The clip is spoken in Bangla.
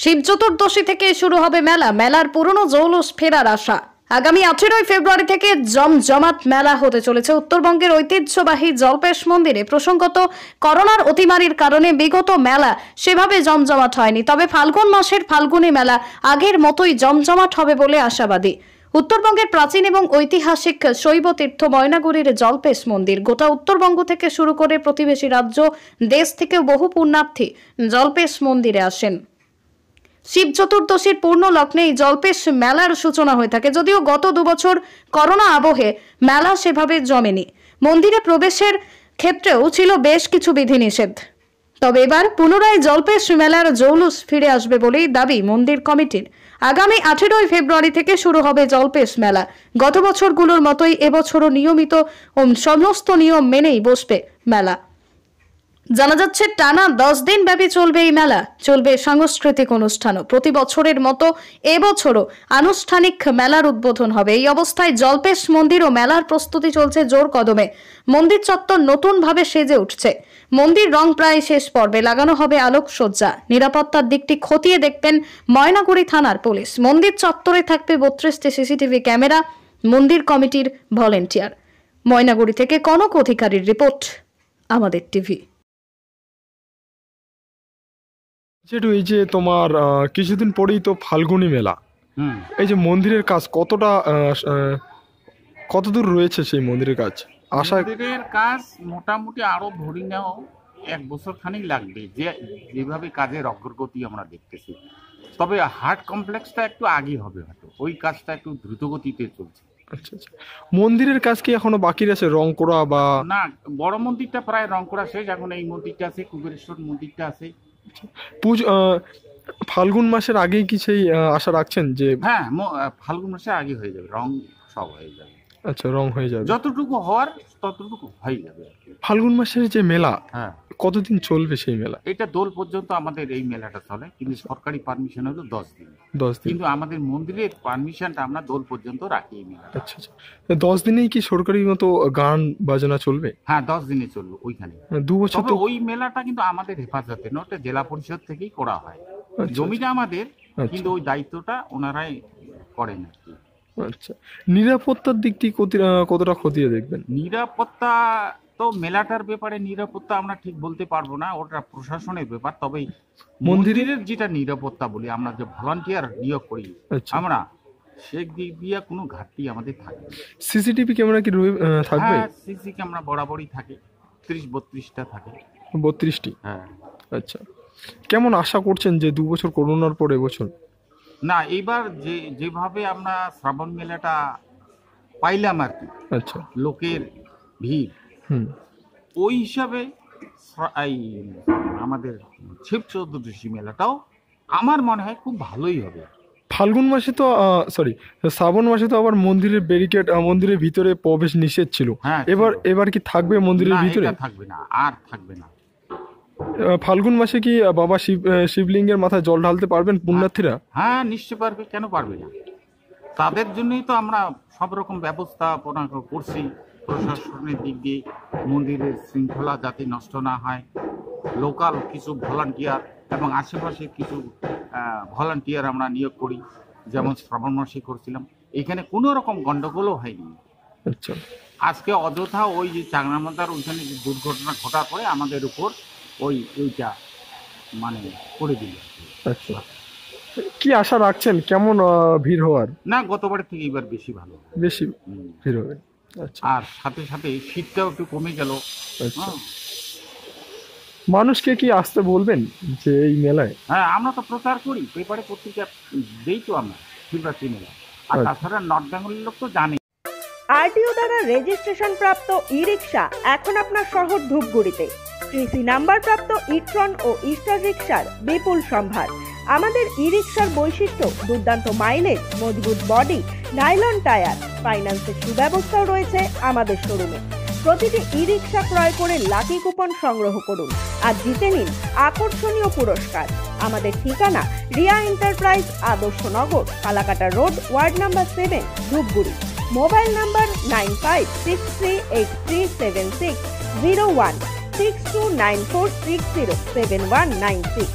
শিব চতুর্দশী থেকে শুরু হবে মেলা, মেলার পুরনো জৌলুস ফেরার আশা। আগামী আঠেরোই ফেব্রুয়ারি থেকে জমজমাট মেলা হতে চলেছে। উত্তরবঙ্গের ঐতিহ্যবাহী জলপেশ মন্দিরে প্রসঙ্গত করোনার অতিমারির কারণে বিগত মেলা সেভাবে জমজমাট হয়নি। তবে ফাল্গুন মাসের ফাল্গুনী মেলা আগের মতোই জমজমাট হবে বলে আশাবাদী। উত্তরবঙ্গের প্রাচীন এবং ঐতিহাসিক শৈব তীর্থ ময়নাগুড়ির জলপেশ মন্দির গোটা উত্তরবঙ্গ থেকে শুরু করে প্রতিবেশী রাজ্য, দেশ থেকেও বহু পুণ্যার্থী জলপেশ মন্দিরে আসেন। শিব চতুর্দশীর পূর্ণ লগ্নে এই জলপেশ মেলার সূচনা হয়ে থাকে। যদিও গত দুবছর করোনা আবহে মেলা সেভাবে জমেনি। মন্দিরে প্রবেশের ক্ষেত্রেও ছিল বেশ কিছু বিধিনিষেধ। তবে এবার পুনরায় জল্পেশ মেলার জৌলুস ফিরে আসবে বলেই দাবি মন্দির কমিটির। আগামী আঠেরোই ফেব্রুয়ারি থেকে শুরু হবে জলপেশ মেলা। গত বছরগুলোর মতোই এবছরও নিয়মিত ও সমস্ত নিয়ম মেনেই বসবে মেলা। জানা যাচ্ছে, টানা দশ দিন ব্যাপী চলবে এই মেলা। চলবে সাংস্কৃতিক অনুষ্ঠানও প্রতি বছরের মতো এবছরও আনুষ্ঠানিক মেলার উদ্বোধন হবে। এই অবস্থায় জলপেশ মন্দির ও মেলার প্রস্তুতি চলছে জোর কদমে। মন্দির চত্বর নতুনভাবে সেজে উঠছে। মন্দির রং প্রায় শেষ পর্বে। লাগানো হবে আলোকসজ্জা। নিরাপত্তার দিকটি খতিয়ে দেখবেন ময়নাগুড়ি থানার পুলিশ। মন্দির চত্বরে থাকবে বত্রিশটি সিসিটিভি ক্যামেরা। মন্দির কমিটির ভলেন্টিয়ার। ময়নাগুড়ি থেকে কনক অধিকারীর রিপোর্ট, আমাদের টিভি। যেটু এই যে তোমার কিছুদিন পরেই তো ফাল্গুনি মেলা। হুম। এই যে মন্দিরের কাজ কতটা কতদূর রয়েছে সেই মন্দিরের কাজ? আশা মন্দিরের কাজ মোটামুটি আরও ধরি নাও এক বছর খানিক লাগবে যে যেভাবে কাজের অগ্রগতি আমরা দেখতেছি। তবে হার্ট কমপ্লেক্সটা একটু আগে হবে হয়তো ওই কাজটা একটু দ্রুতগতিতে চলছে। আচ্ছা আচ্ছা। মন্দিরের কাজ কি এখনও বাকি আছে রং করা বা না বড় মন্দিরটা প্রায় রং করা শেষ এখন এই মন্দিরটা আছে কুবেরেশ্বর মন্দিরটা আছে। পুজো ফাল্গুন মাসের আগেই কি সেই আশা রাখছেন যে হ্যাঁ ফাল্গুন মাসে আগে হয়ে যাবে রং সব হয়ে যাবে। আচ্ছা রং হয়ে যাবে। যতটুকু হওয়ার ততটুকু হয়ে যাবে ফাল্গুন মাসের যে মেলা হ্যাঁ। কতদিন চলবে সেই মেলা? এটা দোল পর্যন্ত আমাদের এই মেলাটা চলে কিন্তু সরকারি পারমিশন হলো দশ দিন। দশ দিন। কিন্তু আমাদের মন্দিরের পারমিশনটা আমরা দোল পর্যন্ত রাখি এই মেলাটা। আচ্ছা আচ্ছা। দশ দিনেই কি সরকারি মতো গান বাজনা চলবে? হ্যাঁ দশ দিনে চলবে ওইখানে। দু বছর তো ওই মেলাটা কিন্তু আমাদের হেফাজতে না ওটা জেলা পরিষদ থেকেই করা হয়। আচ্ছা, জমিটা আমাদের আচ্ছা। কিন্তু ওই দায়িত্বটা ওনারাই করেন আর কি। আচ্ছা। নিরাপত্তার দিকটি কতি- কতটা খতিয়ে দেখবেন? নিরাপত্তা তো মেলাটার ব্যাপারে নিরাপত্তা আমরা ঠিক বলতে পারব না ওটা প্রশাসনের ব্যাপার। তবে মন্দিরের যেটা নিরাপত্তা বলি আমরা যে ভলান্টিয়ার নিয়োগ করি আচ্ছা। আমরা সে দিক দিয়ে কোনো ঘাটতি আমাদের থাকে। সিসিটিভি ক্যামেরা কি থাকবে? হ্যাঁ সিসি ক্যামেরা বরাবরই থাকে ত্রিশ বত্রিশটা থাকে। বত্রিশটি? হ্যাঁ। আচ্ছা। কেমন আশা করছেন যে দু বছর করোনার পর এবছর? না এইবার যে যেভাবে আমরা শ্রাবণ মেলাটা পাইলাম আর কি আচ্ছা। লোকের ভিড় ওই হিসাবে এই আমাদের শিব চৌদ্দশী মেলাটাও আমার মনে হয় খুব ভালোই হবে। ফাল্গুন মাসে তো সরি শ্রাবণ মাসে তো আবার মন্দিরের ব্যারিকেড মন্দিরের ভিতরে প্রবেশ নিষেধ ছিল। হ্যাঁ, এবার এবার কি থাকবে মন্দিরের ভিতরে? থাকবে না আর থাকবে না। ফাল্গুন মাসে কি বাবা শিব শিবলিঙ্গের মাথায় জল ঢালতে পারবেন পুণ্যার্থীরা? হ্যাঁ নিশ্চয় পারবে কেন পারবে না? তাদের জন্যই তো আমরা সব রকম ব্যবস্থাপনা করছি। প্রশাসনের দিক দিয়ে মন্দিরের শৃঙ্খলা যাতে নষ্ট না হয় লোকাল কিছু ভলান্টিয়ার এবং আশেপাশে কিছু ভলান্টিয়ার আমরা নিয়োগ করি যেমন শ্রাবণ মাসে করছিলাম। এখানে কোনো রকম গণ্ডগোলও হয়নি। আচ্ছা। আজকে অযথা ওই যে চাংরামাদার ওইখানে যে দুর্ঘটনা ঘটার পরে আমাদের উপর ওই ওইটা মানে করে দিল। আচ্ছা। কি আশা রাখছেন? কেমন ভিড় হওয়ার? না গতবারের থেকে এবার বেশি ভালো। বেশি ভিড় হবে। আচ্ছা। আর সাথে সাথে শীতটাও একটু কমে গেল। আচ্ছা। হ্যাঁ। মানুষকে কি আসতে বলবেন যে এই মেলায়? হ্যাঁ আমরা তো প্রচার করি পেপারে পত্রিকা দেই তো আমরা শিবরাত্রি মেলা। আর আচ্ছা। তাছাড়া নর্থ বেঙ্গলের লোক তো জানে। আরটিও দ্বারা রেজিস্ট্রেশন প্রাপ্ত ই রিক্সা এখন আপনার শহর ধূপগুড়িতে। টিসি নাম্বার প্রাপ্ত ইট্রন ও ইস্টার রিক্সার বিপুল সম্ভার। আমাদের ই রিক্সার বৈশিষ্ট্য, দুর্দান্ত মাইলেজ মজবুত বডি নাইলন টায়ার ফাইন্যান্সের সুব্যবস্থাও রয়েছে আমাদের শোরুমে প্রতিটি ই রিক্সা ক্রয় করে লাকি কুপন সংগ্রহ করুন আর জিতে নিন আকর্ষণীয় পুরস্কার। আমাদের ঠিকানা, Riya enterprise Adarshnagar Calcutta road ward number seven Dhupguri. Mobile number nine five six three eight three seven six zero one six two nine four six zero seven one nine six